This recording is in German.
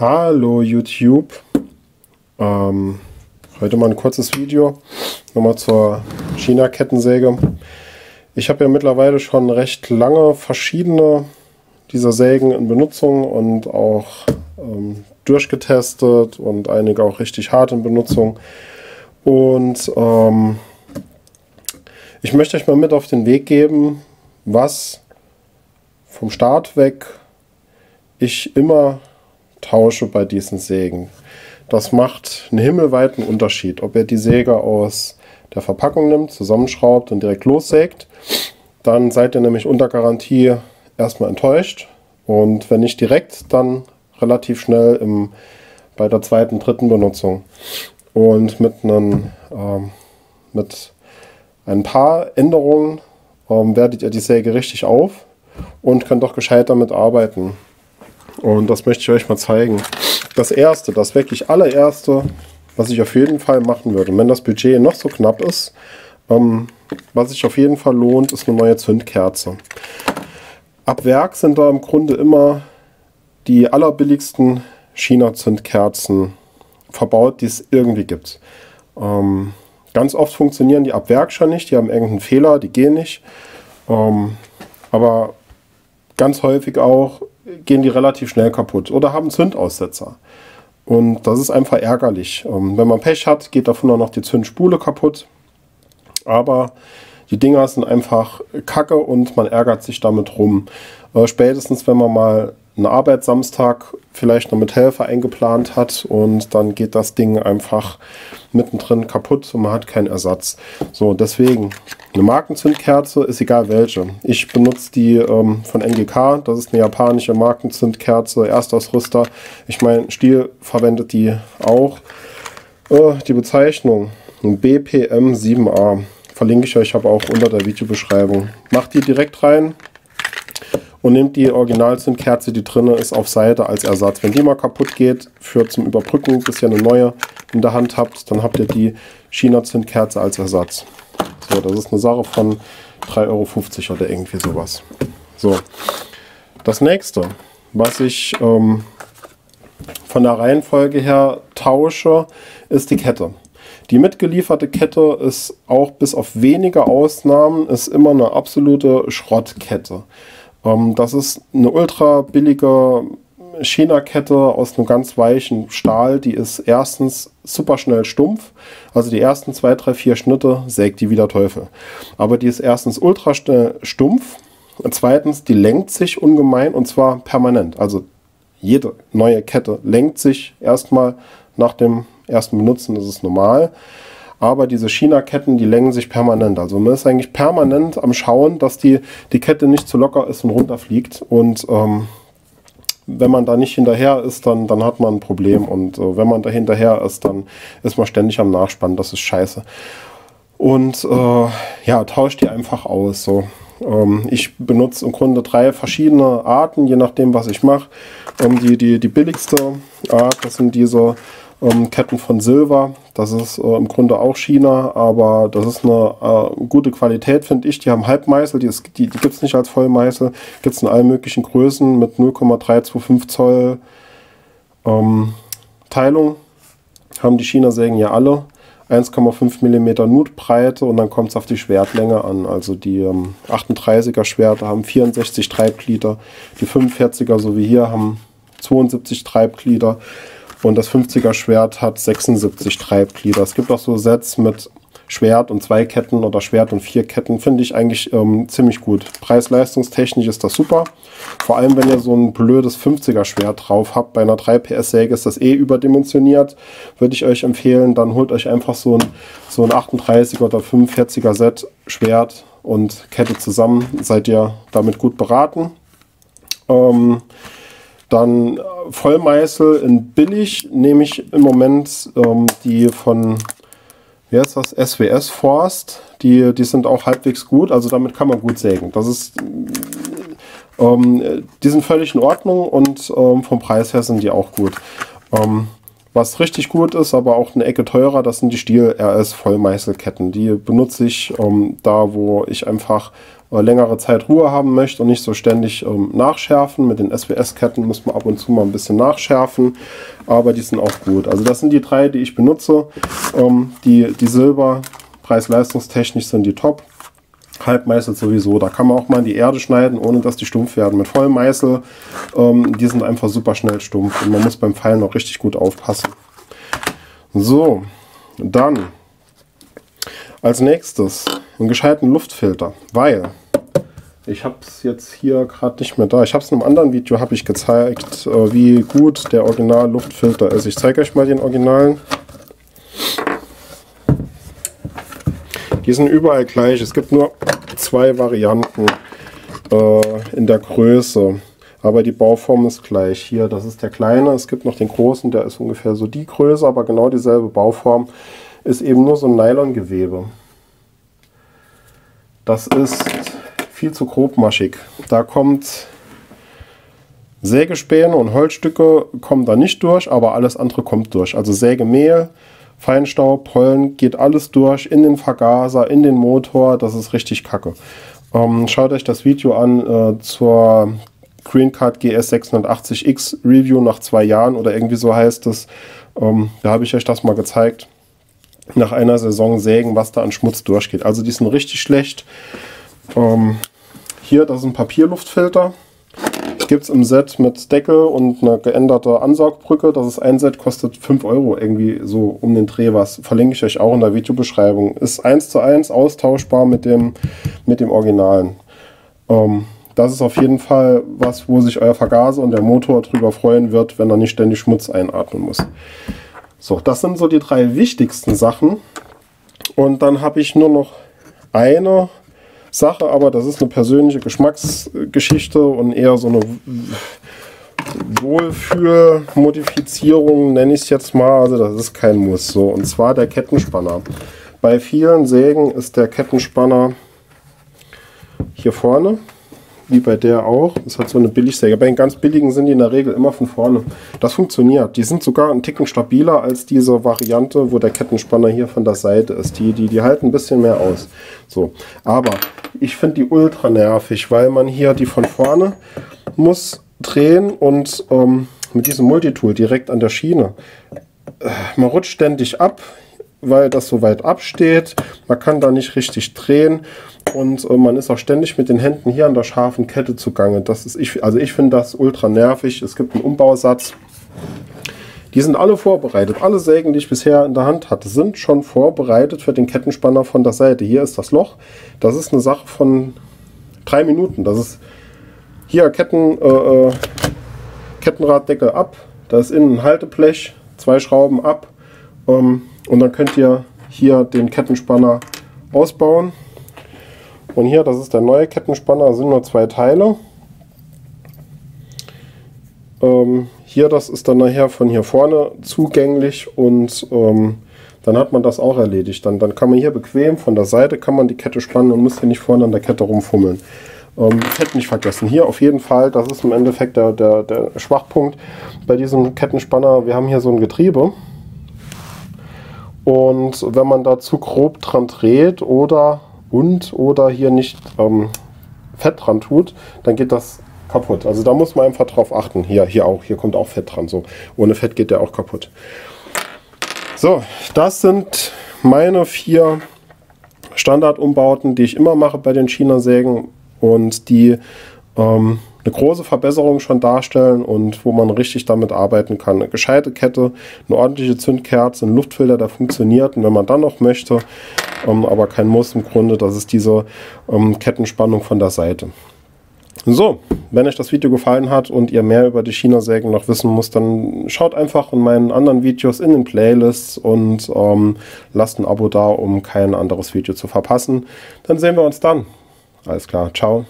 Hallo YouTube. Ähm, heute mal ein kurzes Video. Nochmal zur China-Kettensäge. Ich habe ja mittlerweile schon recht lange verschiedene dieser Sägen in Benutzung und auch ähm, durchgetestet und einige auch richtig hart in Benutzung. Und ähm, ich möchte euch mal mit auf den Weg geben, was vom Start weg ich immer tausche bei diesen Sägen. Das macht einen himmelweiten Unterschied, ob ihr die Säge aus der Verpackung nimmt, zusammenschraubt und direkt lossägt. Dann seid ihr nämlich unter Garantie erstmal enttäuscht. Und wenn nicht direkt, dann relativ schnell im, bei der zweiten, dritten Benutzung. Und mit, einem, ähm, mit ein paar Änderungen ähm, wertet ihr die Säge richtig auf und könnt auch gescheit damit arbeiten. Und das möchte ich euch mal zeigen. Das erste, das wirklich allererste, was ich auf jeden Fall machen würde, wenn das Budget noch so knapp ist, ähm, was sich auf jeden Fall lohnt, ist eine neue Zündkerze. Ab Werk sind da im Grunde immer die allerbilligsten China-Zündkerzen verbaut, die es irgendwie gibt. Ähm, ganz oft funktionieren die ab Werk schon nicht, die haben irgendeinen Fehler, die gehen nicht. Ähm, aber ganz häufig auch gehen die relativ schnell kaputt oder haben Zündaussetzer. Und das ist einfach ärgerlich. Ähm, wenn man Pech hat, geht davon auch noch die Zündspule kaputt. Aber die Dinger sind einfach kacke und man ärgert sich damit rum. Äh, spätestens, wenn man mal einen Arbeitssamstag vielleicht noch mit Helfer eingeplant hat und dann geht das Ding einfach mittendrin kaputt und man hat keinen Ersatz. So, deswegen eine Markenzündkerze ist egal welche. Ich benutze die ähm, von NGK, das ist eine japanische Markenzündkerze, Erstausrüster. Ich meine, Stiel verwendet die auch. Äh, die Bezeichnung BPM 7A verlinke ich euch aber auch unter der Videobeschreibung. Macht die direkt rein, und nehmt die Originalzündkerze, die drin ist, auf Seite als Ersatz. Wenn die mal kaputt geht, für zum Überbrücken, bis ihr eine neue in der Hand habt, dann habt ihr die China-Zündkerze als Ersatz. So, das ist eine Sache von 3,50 Euro oder irgendwie sowas. So, das nächste, was ich ähm, von der Reihenfolge her tausche, ist die Kette. Die mitgelieferte Kette ist auch bis auf wenige Ausnahmen ist immer eine absolute Schrottkette. Ähm, das ist eine ultra billige China-Kette aus einem ganz weichen Stahl. Die ist erstens super schnell stumpf. Also die ersten zwei, drei, vier Schnitte sägt die wie der Teufel. Aber die ist erstens ultra schnell stumpf. Und zweitens, die lenkt sich ungemein und zwar permanent. Also jede neue Kette lenkt sich erstmal nach dem ersten Benutzen, das ist normal aber diese China-Ketten, die längen sich permanent. Also man ist eigentlich permanent am Schauen, dass die, die Kette nicht zu locker ist und runterfliegt. Und ähm, wenn man da nicht hinterher ist, dann, dann hat man ein Problem. Und äh, wenn man da hinterher ist, dann ist man ständig am Nachspannen. Das ist scheiße. Und äh, ja, tauscht die einfach aus. So. Ähm, ich benutze im Grunde drei verschiedene Arten, je nachdem, was ich mache. Ähm, die, die, die billigste Art, das sind diese ähm, Ketten von Silver. Das ist äh, im Grunde auch China, aber das ist eine äh, gute Qualität, finde ich. Die haben Halbmeißel, die, die, die gibt es nicht als Vollmeißel. Gibt es in allen möglichen Größen mit 0,325 Zoll ähm, Teilung. Haben die China-Sägen ja alle. 1,5 mm Nutbreite und dann kommt es auf die Schwertlänge an. Also die ähm, 38er Schwerter haben 64 Treibglieder, die 45er so wie hier haben 72 Treibglieder. Und das 50er Schwert hat 76 Treibglieder. Es gibt auch so Sets mit Schwert und zwei Ketten oder Schwert und vier Ketten. Finde ich eigentlich ähm, ziemlich gut. Preis-leistungstechnisch ist das super. Vor allem, wenn ihr so ein blödes 50er Schwert drauf habt. Bei einer 3 PS Säge ist das eh überdimensioniert. Würde ich euch empfehlen, dann holt euch einfach so ein, so ein 38er oder 45er Set Schwert und Kette zusammen. Seid ihr damit gut beraten. Ähm, dann äh, Vollmeißel in billig nehme ich im Moment ähm, die von, wie heißt das, SWS Forst. Die, die sind auch halbwegs gut, also damit kann man gut sägen. Das ist, ähm, die sind völlig in Ordnung und ähm, vom Preis her sind die auch gut. Ähm, was richtig gut ist, aber auch eine Ecke teurer, das sind die Stiel RS Vollmeißelketten. Die benutze ich ähm, da, wo ich einfach äh, längere Zeit Ruhe haben möchte und nicht so ständig ähm, nachschärfen. Mit den SWS-Ketten muss man ab und zu mal ein bisschen nachschärfen, aber die sind auch gut. Also das sind die drei, die ich benutze. Ähm, die, die Silber, preis-leistungstechnisch sind die top. Halbmeißel sowieso. Da kann man auch mal in die Erde schneiden, ohne dass die stumpf werden. Mit Vollmeißel, ähm, die sind einfach super schnell stumpf und man muss beim Pfeilen auch richtig gut aufpassen. So, dann als nächstes einen gescheiten Luftfilter, weil ich habe es jetzt hier gerade nicht mehr da. Ich habe es in einem anderen Video habe ich gezeigt, äh, wie gut der Original Luftfilter ist. Ich zeige euch mal den Originalen. Die sind überall gleich. Es gibt nur zwei Varianten äh, in der Größe. Aber die Bauform ist gleich. Hier, das ist der kleine. Es gibt noch den großen, der ist ungefähr so die Größe, aber genau dieselbe Bauform. Ist eben nur so ein Nylongewebe. Das ist viel zu grobmaschig. Da kommt Sägespäne und Holzstücke kommen da nicht durch, aber alles andere kommt durch. Also Sägemehl, Feinstaub, Pollen, geht alles durch in den Vergaser, in den Motor. Das ist richtig kacke. Ähm, schaut euch das Video an äh, zur Greencard GS 680X Review nach zwei Jahren oder irgendwie so heißt es. Ähm, da habe ich euch das mal gezeigt. Nach einer Saison sägen, was da an Schmutz durchgeht. Also die sind richtig schlecht. Ähm, hier, das ist ein Papierluftfilter. Gibt es im Set mit Deckel und einer geänderten Ansaugbrücke. Das ist ein Set, kostet 5 Euro irgendwie so um den Dreh was. Verlinke ich euch auch in der Videobeschreibung. Ist eins zu eins austauschbar mit dem, mit dem Originalen. Ähm, das ist auf jeden Fall was, wo sich euer Vergaser und der Motor drüber freuen wird, wenn er nicht ständig Schmutz einatmen muss. So, das sind so die drei wichtigsten Sachen. Und dann habe ich nur noch eine Sache, aber das ist eine persönliche Geschmacksgeschichte und eher so eine Wohlfühlmodifizierung, nenne ich es jetzt mal. Also das ist kein Muss. So, und zwar der Kettenspanner. Bei vielen Sägen ist der Kettenspanner hier vorne wie bei der auch. Das hat so eine Billigsäge. Bei den ganz billigen sind die in der Regel immer von vorne. Das funktioniert. Die sind sogar einen Ticken stabiler als diese Variante, wo der Kettenspanner hier von der Seite ist. Die, die, die halten ein bisschen mehr aus. So. Aber ich finde die ultra nervig, weil man hier die von vorne muss drehen und ähm, mit diesem Multitool direkt an der Schiene. Äh, man rutscht ständig ab weil das so weit absteht. Man kann da nicht richtig drehen und äh, man ist auch ständig mit den Händen hier an der scharfen Kette zugange. Das ist ich, also ich finde das ultra nervig. Es gibt einen Umbausatz. Die sind alle vorbereitet. Alle Sägen, die ich bisher in der Hand hatte, sind schon vorbereitet für den Kettenspanner von der Seite. Hier ist das Loch. Das ist eine Sache von drei Minuten. Das ist hier Ketten, äh, äh Kettenraddeckel ab. Da ist innen ein Halteblech, zwei Schrauben ab. Ähm, und dann könnt ihr hier den Kettenspanner ausbauen. Und hier, das ist der neue Kettenspanner, sind nur zwei Teile. Ähm, hier, das ist dann nachher von hier vorne zugänglich und ähm, dann hat man das auch erledigt. Dann, dann kann man hier bequem von der Seite kann man die Kette spannen und muss hier nicht vorne an der Kette rumfummeln. Ähm, hätte nicht vergessen. Hier auf jeden Fall, das ist im Endeffekt der, der, der Schwachpunkt bei diesem Kettenspanner. Wir haben hier so ein Getriebe. Und wenn man da zu grob dran dreht oder und oder hier nicht ähm, Fett dran tut, dann geht das kaputt. Also da muss man einfach drauf achten. Hier, hier auch, hier kommt auch Fett dran. So, ohne Fett geht der auch kaputt. So, das sind meine vier Standardumbauten, die ich immer mache bei den China-Sägen und die ähm, eine große Verbesserung schon darstellen und wo man richtig damit arbeiten kann. Eine gescheite Kette, eine ordentliche Zündkerze, ein Luftfilter, der funktioniert und wenn man dann noch möchte, ähm, aber kein Muss im Grunde, das ist diese ähm, Kettenspannung von der Seite. So, wenn euch das Video gefallen hat und ihr mehr über die China-Sägen noch wissen muss, dann schaut einfach in meinen anderen Videos in den Playlists und ähm, lasst ein Abo da, um kein anderes Video zu verpassen. Dann sehen wir uns dann. Alles klar, ciao.